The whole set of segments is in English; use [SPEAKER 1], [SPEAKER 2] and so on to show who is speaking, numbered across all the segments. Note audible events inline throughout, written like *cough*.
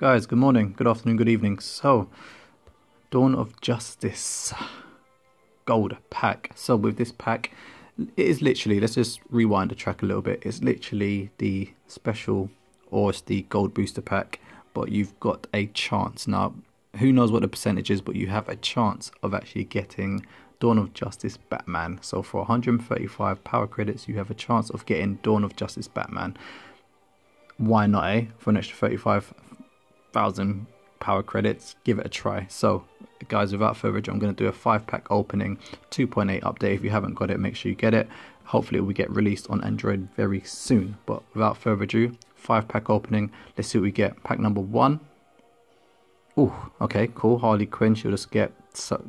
[SPEAKER 1] Guys, good morning, good afternoon, good evening. So, Dawn of Justice gold pack. So with this pack, it is literally, let's just rewind the track a little bit. It's literally the special or it's the gold booster pack, but you've got a chance. Now, who knows what the percentage is, but you have a chance of actually getting Dawn of Justice Batman. So for 135 power credits, you have a chance of getting Dawn of Justice Batman. Why not, eh? For an extra 35 thousand power credits give it a try. So guys without further ado i'm going to do a five pack opening 2.8 update. If you haven't got it make sure you get it. Hopefully it will get released on android very soon. But without further ado five pack opening. Let's see what we get. Pack number one. Oh okay cool. Harley quinn she'll just get so,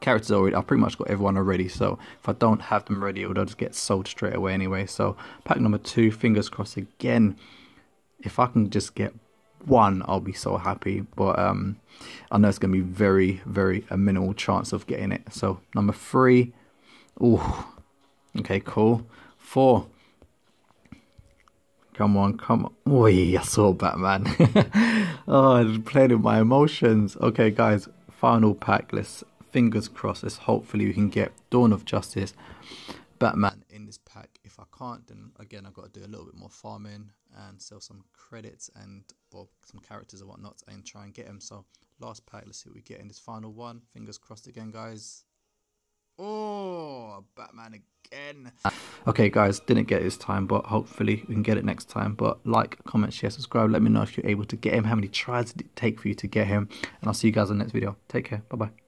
[SPEAKER 1] characters already. I've pretty much got everyone already so if i don't have them ready it'll just get sold straight away anyway. So pack number two fingers crossed again. If i can just get one, I'll be so happy. But um, I know it's going to be very, very a minimal chance of getting it. So number three, oh, okay, cool. Four, come on, come on. Oh, I saw Batman. *laughs* oh, I played with my emotions. Okay, guys, final pack. Let's fingers crossed. Let's hopefully we can get Dawn of Justice, Batman in this pack. If I can't, then again I've got to do a little bit more farming and sell some credits and well, some characters and whatnot and try and get them. So last pack, let's see what we get in this final one. Fingers crossed again, guys. Oh, Batman again. Okay, guys, didn't get it this time, but hopefully we can get it next time. But like, comment, share, subscribe. Let me know if you're able to get him. How many tries did it take for you to get him? And I'll see you guys in the next video. Take care. Bye-bye.